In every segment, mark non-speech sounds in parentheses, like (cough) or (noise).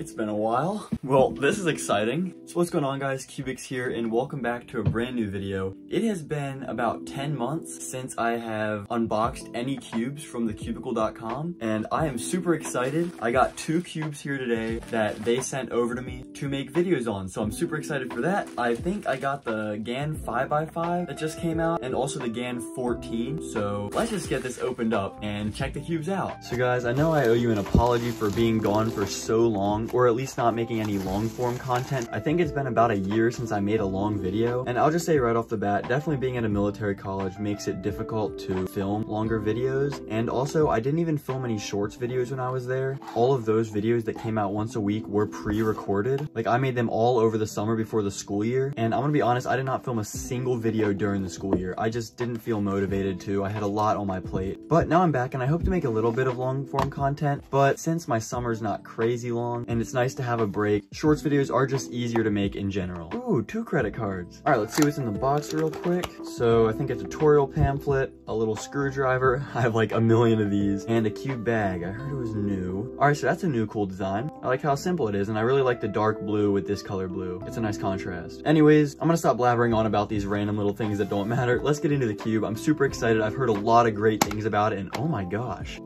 It's been a while. Well, this is exciting. So what's going on guys, Kewbix here, and welcome back to a brand new video. It has been about 10 months since I have unboxed any cubes from thecubicle.com, and I am super excited. I got two cubes here today that they sent over to me to make videos on, so I'm super excited for that. I think I got the GAN 5x5 that just came out, and also the GAN 14, so let's just get this opened up and check the cubes out. So guys, I know I owe you an apology for being gone for so long, or at least not making any long form content. I think it's been about a year since I made a long video, and I'll just say right off the bat, definitely being at a military college makes it difficult to film longer videos, and also I didn't even film any shorts videos when I was there. All of those videos that came out once a week were pre-recorded. Like I made them all over the summer before the school year, and I'm gonna be honest, I did not film a single video during the school year. I just didn't feel motivated to. I had a lot on my plate. But now I'm back and I hope to make a little bit of long form content, but since my summer's not crazy long and it's nice to have a break, shorts videos are just easier to make in general. Ooh, two credit cards. All right, let's see what's in the box real quick. So I think a tutorial pamphlet, a little screwdriver. (laughs) I have like a million of these and a cute bag. I heard it was new. All right, so that's a new cool design. I like how simple it is and I really like the dark blue with this color blue. It's a nice contrast. Anyways, I'm gonna stop blabbering on about these random little things that don't matter. Let's get into the cube. I'm super excited. I've heard a lot of great things about it and oh my gosh.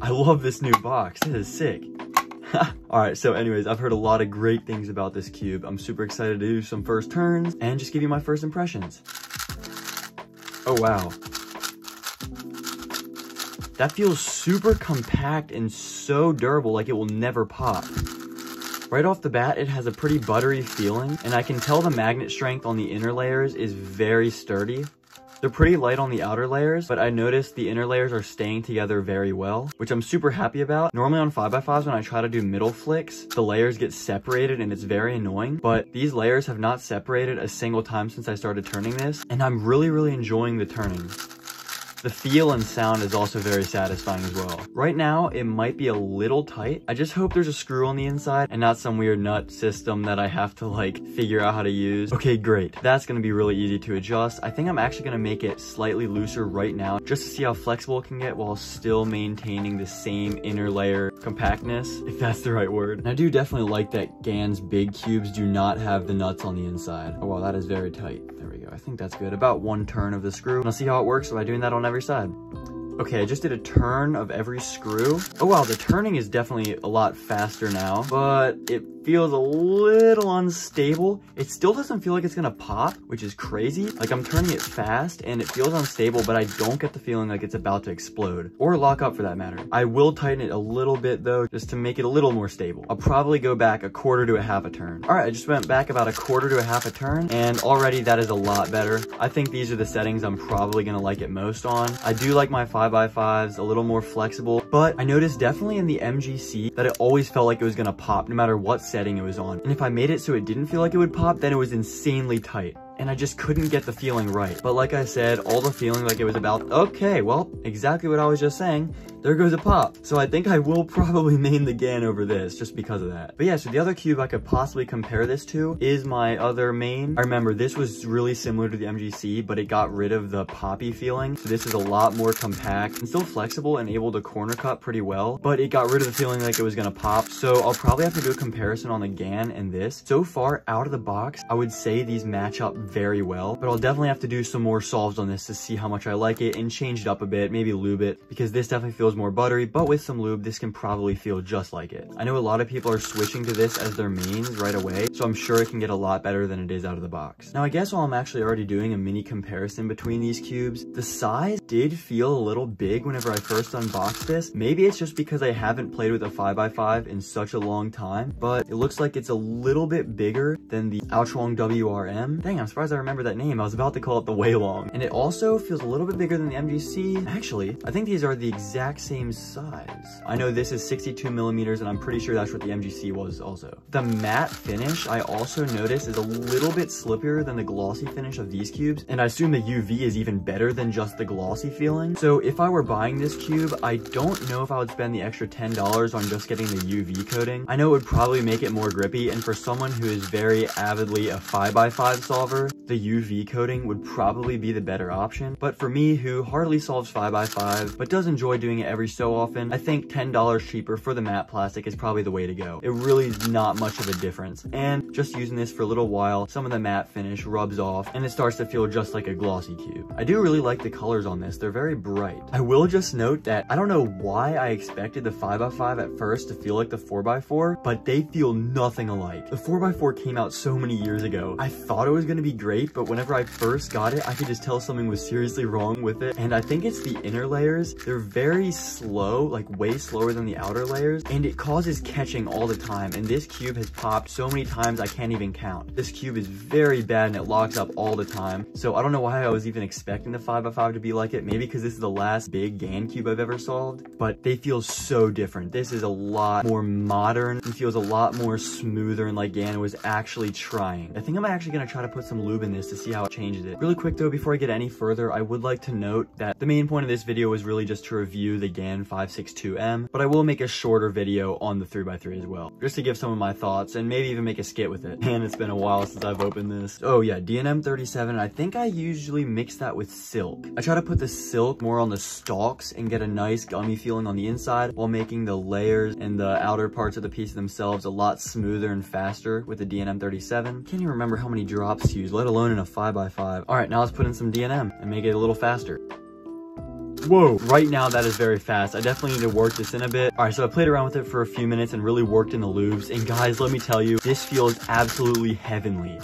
I love this new box. This is sick. (laughs) All right, so anyways, I've heard a lot of great things about this cube. I'm super excited to do some first turns and just give you my first impressions. Oh, wow. That feels super compact and so durable, like it will never pop. Right off the bat, it has a pretty buttery feeling, and I can tell the magnet strength on the inner layers is very sturdy. They're pretty light on the outer layers, but I noticed the inner layers are staying together very well, which I'm super happy about. Normally on 5x5s, when I try to do middle flicks, the layers get separated and it's very annoying, but these layers have not separated a single time since I started turning this, and I'm really, really enjoying the turning. The feel and sound is also very satisfying as well. Right now, it might be a little tight. I just hope there's a screw on the inside and not some weird nut system that I have to like figure out how to use. Okay, great. That's gonna be really easy to adjust. I think I'm actually gonna make it slightly looser right now just to see how flexible it can get while still maintaining the same inner layer compactness, if that's the right word. And I do definitely like that GAN's big cubes do not have the nuts on the inside. Oh wow, that is very tight. There we go. I think that's good. About one turn of the screw. I'll see how it works by doing that on every side. Okay, I just did a turn of every screw. Oh wow, the turning is definitely a lot faster now, but it feels a little unstable. It still doesn't feel like it's gonna pop, which is crazy. Like I'm turning it fast and it feels unstable, but I don't get the feeling like it's about to explode or lock up for that matter. I will tighten it a little bit though, just to make it a little more stable. I'll probably go back a quarter to a half a turn. All right, I just went back about a quarter to a half a turn and already that is a lot better. I think these are the settings I'm probably gonna like it most on. I do like my 5x5s a little more flexible, but I noticed definitely in the MGC that it always felt like it was gonna pop no matter what setting setting it was on. And if I made it so it didn't feel like it would pop, then it was insanely tight and I just couldn't get the feeling right. But like I said, all the feeling like it was about, okay, well, exactly what I was just saying, there goes a pop. So I think I will (laughs) probably main the GAN over this just because of that. But yeah, so the other cube I could possibly compare this to is my other main. I remember this was really similar to the MGC, but it got rid of the poppy feeling. So this is a lot more compact and still flexible and able to corner cut pretty well, but it got rid of the feeling like it was gonna pop. So I'll probably have to do a comparison on the GAN and this. So far out of the box, I would say these match up very well, but I'll definitely have to do some more solves on this to see how much I like it and change it up a bit, maybe lube it, because this definitely feels more buttery, but with some lube, this can probably feel just like it. I know a lot of people are switching to this as their mains right away, so I'm sure it can get a lot better than it is out of the box. Now, I guess while I'm actually already doing a mini comparison between these cubes, the size did feel a little big whenever I first unboxed this. Maybe it's just because I haven't played with a 5x5 in such a long time, but it looks like it's a little bit bigger than the Aochuang WRM. Dang, I'm surprised I remember that name. I was about to call it the Weilong. And it also feels a little bit bigger than the MGC. Actually, I think these are the exact same size. I know this is 62 millimeters and I'm pretty sure that's what the MGC was also. The matte finish I also noticed is a little bit slippier than the glossy finish of these cubes. And I assume the UV is even better than just the glossy feeling. So if I were buying this cube, I don't know if I would spend the extra $10 on just getting the UV coating. I know it would probably make it more grippy and for someone who is very avidly a 5x5 solver, the UV coating would probably be the better option. But for me, who hardly solves 5x5, but does enjoy doing it every so often, I think $10 cheaper for the matte plastic is probably the way to go. It really is not much of a difference. And just using this for a little while, some of the matte finish rubs off and it starts to feel just like a glossy cube. I do really like the colors on this. They're very bright. I will just note that I don't know why I expected the 5x5 at first to feel like the 4x4, but they feel nothing alike. The 4x4 came out so many years ago. I thought it was going to be great, but whenever I first got it, I could just tell something was seriously wrong with it. And I think it's the inner layers. They're very slow, like way slower than the outer layers, and it causes catching all the time. And this cube has popped so many times I can't even count. This cube is very bad and it locks up all the time. So I don't know why I was even expecting the 5x5 to be like it. Maybe because this is the last big GAN cube I've ever solved, but they feel so different. This is a lot more modern and feels a lot more smoother and like GAN was actually trying. I think I'm actually gonna try to put some lube in this to see how it changes it. Really quick though, before I get any further, I would like to note that the main point of this video was really just to review the GAN 562M, but I will make a shorter video on the 3x3 as well, just to give some of my thoughts and maybe even make a skit with it. (laughs) And it's been a while since I've opened this. Oh yeah, DNM 37, I think I usually mix that with silk. I try to put the silk more on the stalks and get a nice gummy feeling on the inside while making the layers and the outer parts of the piece themselves a lot smoother and faster with the DNM 37. Can't even remember how many drops to use, let alone in a 5x5. All right, now let's put in some DNM and make it a little faster. Whoa, right now that is very fast. I definitely need to work this in a bit. All right, so I played around with it for a few minutes and really worked in the lubes. And guys, let me tell you, this feels absolutely heavenly.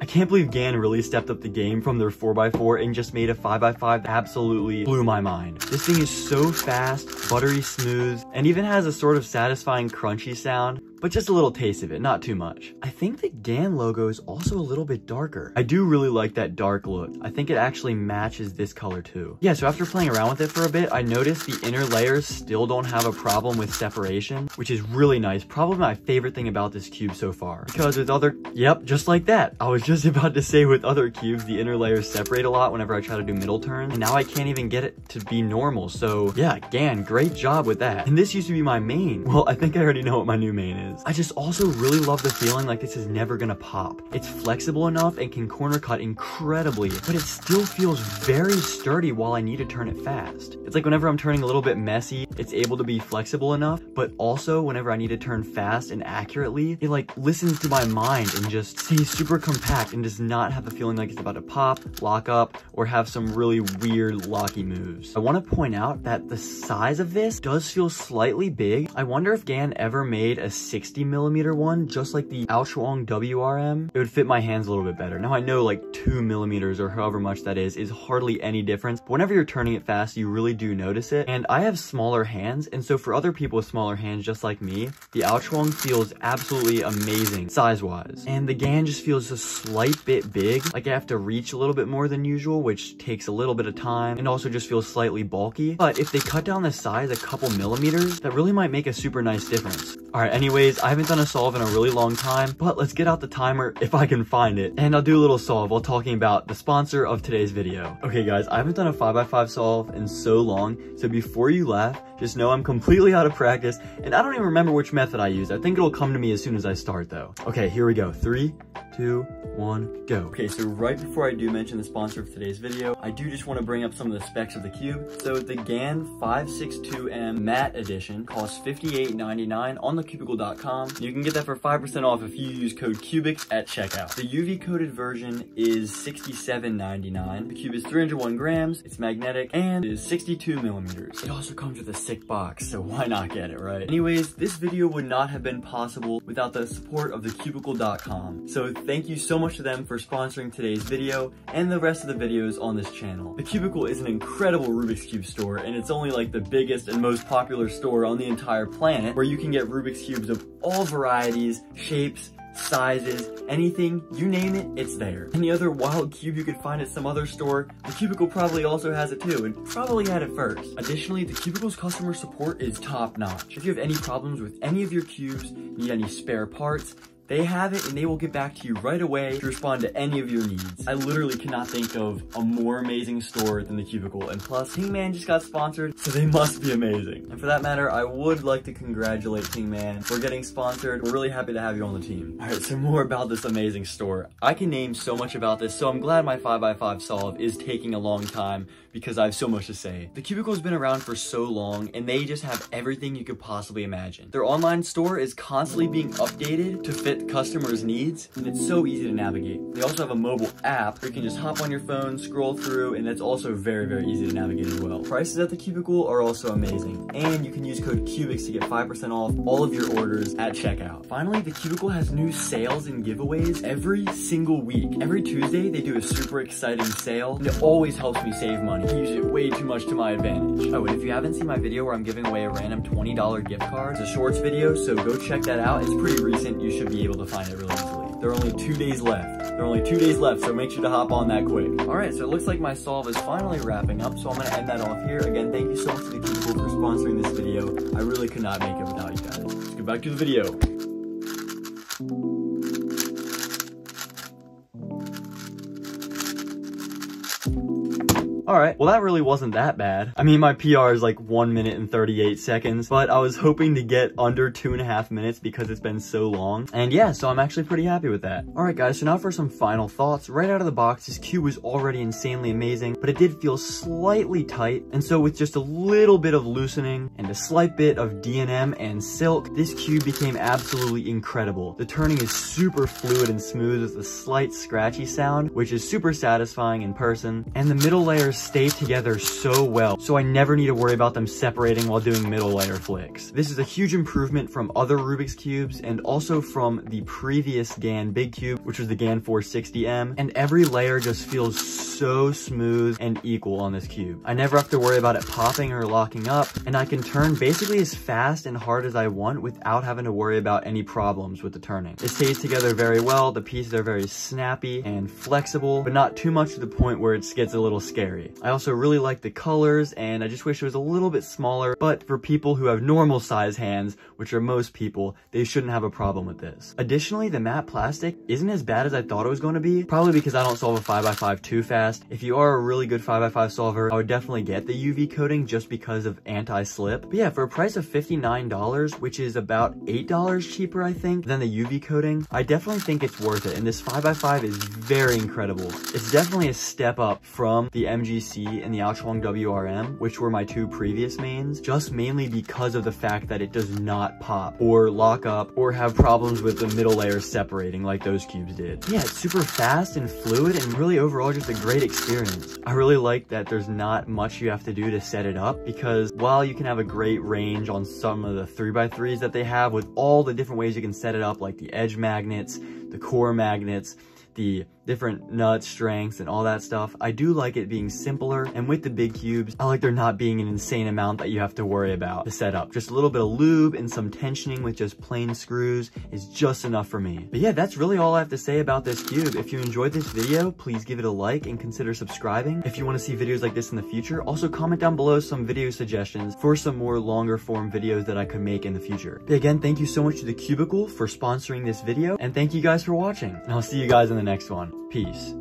I can't believe GAN really stepped up the game from their 4x4 and just made a 5x5 that absolutely blew my mind. This thing is so fast, buttery smooth, and even has a sort of satisfying crunchy sound but just a little taste of it, not too much. I think the GAN logo is also a little bit darker. I do really like that dark look. I think it actually matches this color too. Yeah, so after playing around with it for a bit, I noticed the inner layers still don't have a problem with separation, which is really nice. Probably my favorite thing about this cube so far. Because with other, yep, just like that. I was just (laughs) about to say with other cubes, the inner layers separate a lot whenever I try to do middle turns, and now I can't even get it to be normal. So yeah, GAN, great job with that. And this used to be my main. Well, I think I already know what my new main is is. I just also really love the feeling like this is never gonna pop. It's flexible enough and can corner cut incredibly, but it still feels very sturdy while I need to turn it fast. It's like whenever I'm turning a little bit messy, it's able to be flexible enough, but also whenever I need to turn fast and accurately, it like listens to my mind and just stays super compact and does not have the feeling like it's about to pop, lock up, or have some really weird locky moves. I wanna point out that the size of this does feel slightly big. I wonder if GAN ever made a 60 millimeter one, just like the Aochuang WRM, it would fit my hands a little bit better. Now I know like two millimeters or however much that is, is hardly any difference, but whenever you're turning it fast, you really do notice it. And I have smaller hands, and so for other people with smaller hands just like me, the Aochuang feels absolutely amazing size-wise. And the GAN just feels a slight bit big, like I have to reach a little bit more than usual, which takes a little bit of time, and also just feels slightly bulky. But if they cut down the size a couple millimeters, that really might make a super nice difference. All right, I haven't done a solve in a really long time, but let's get out the timer if I can find it. And I'll do a little solve while talking about the sponsor of today's video. Okay guys, I haven't done a 5x5 solve in so long, so before you laugh, just know I'm completely out of practice, and I don't even remember which method I used. I think it'll come to me as soon as I start though. Okay, here we go. Three, two, one, go. Okay, so right before I do mention the sponsor of today's video, I do just want to bring up some of the specs of the cube. So the GAN 562M Matte Edition costs $58.99 on thecubicle.com. You can get that for 5% off if you use code Kewbix at checkout. The UV coated version is $67.99. The cube is 301 grams, it's magnetic, and is 62 millimeters. It also comes with a sick box, so why not get it, right? Anyways, this video would not have been possible without the support of thecubicle.com. So thank you so much to them for sponsoring today's video and the rest of the videos on this channel. The Cubicle is an incredible Rubik's Cube store, and it's only like the biggest and most popular store on the entire planet where you can get Rubik's Cubes of all varieties, shapes, sizes, anything, you name it, it's there. Any other wild cube you could find at some other store, the Cubicle probably also has it too, and probably had it first. Additionally, the Cubicle's customer support is top notch. If you have any problems with any of your cubes, need any spare parts, they have it and they will get back to you right away to respond to any of your needs. I literally cannot think of a more amazing store than the Cubicle. And plus, Pingman just got sponsored, so they must be amazing. And for that matter, I would like to congratulate Pingman for getting sponsored. We're really happy to have you on the team. All right, so more about this amazing store. I can name so much about this, so I'm glad my 5x5 solve is taking a long time because I have so much to say. The Cubicle has been around for so long and they just have everything you could possibly imagine. Their online store is constantly being updated to fit customers' needs and it's so easy to navigate. They also have a mobile app where you can just hop on your phone, scroll through, and it's also very, very easy to navigate as well. Prices at the Cubicle are also amazing and you can use code Kewbix to get 5% off all of your orders at checkout. Finally, the Cubicle has new sales and giveaways every single week. Every Tuesday, they do a super exciting sale, and it always helps me save money. Use it way too much to my advantage. Oh, and if you haven't seen my video where I'm giving away a random $20 gift card, it's a shorts video, so go check that out. It's pretty recent. You should be able to find it really easily. There are only two days left. There are only two days left, so make sure to hop on that quick. All right, so it looks like my solve is finally wrapping up, so I'm gonna end that off here. Again, thank you so much to the people for sponsoring this video. I really could not make it without you guys. Let's get back to the video. Alright, well that really wasn't that bad. I mean, my PR is like 1 minute and 38 seconds, but I was hoping to get under two and a half minutes because it's been so long. And yeah, so I'm actually pretty happy with that. Alright guys, so now for some final thoughts. Right out of the box, this cube was already insanely amazing, but it did feel slightly tight. And so with just a little bit of loosening and a slight bit of DNM and silk, this cube became absolutely incredible. The turning is super fluid and smooth with a slight scratchy sound, which is super satisfying in person. And the middle layers stay together so well, so I never need to worry about them separating while doing middle layer flicks. This is a huge improvement from other Rubik's Cubes and also from the previous GAN Big Cube, which was the GAN 460M, and every layer just feels so smooth and equal on this cube. I never have to worry about it popping or locking up, and I can turn basically as fast and hard as I want without having to worry about any problems with the turning. It stays together very well, the pieces are very snappy and flexible, but not too much to the point where it gets a little scary. I also really like the colors and I just wish it was a little bit smaller, but for people who have normal size hands, which are most people, they shouldn't have a problem with this. Additionally, the matte plastic isn't as bad as I thought it was going to be, probably because I don't solve a 5x5 too fast. If you are a really good 5x5 solver, I would definitely get the UV coating just because of anti-slip. But yeah, for a price of $59, which is about $8 cheaper, I think, than the UV coating, I definitely think it's worth it. And this 5x5 is very incredible. It's definitely a step up from the MG GC and the Aochuang WRM, which were my two previous mains, just mainly because of the fact that it does not pop or lock up or have problems with the middle layers separating like those cubes did. Yeah, it's super fast and fluid and really overall just a great experience. I really like that there's not much you have to do to set it up because while you can have a great range on some of the 3x3s that they have with all the different ways you can set it up like the edge magnets, the core magnets, the different nut strengths and all that stuff. I do like it being simpler and with the big cubes, I like there not being an insane amount that you have to worry about to set up. Just a little bit of lube and some tensioning with just plain screws is just enough for me. But yeah, that's really all I have to say about this cube. If you enjoyed this video, please give it a like and consider subscribing. If you want to see videos like this in the future, also comment down below some video suggestions for some more longer form videos that I could make in the future. But again, thank you so much to the Cubicle for sponsoring this video and thank you guys for watching and I'll see you guys in the next one. Peace.